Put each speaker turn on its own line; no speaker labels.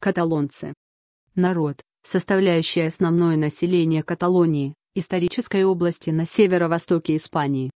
Каталонцы. Народ, составляющий основное население Каталонии, исторической области на северо-востоке Испании.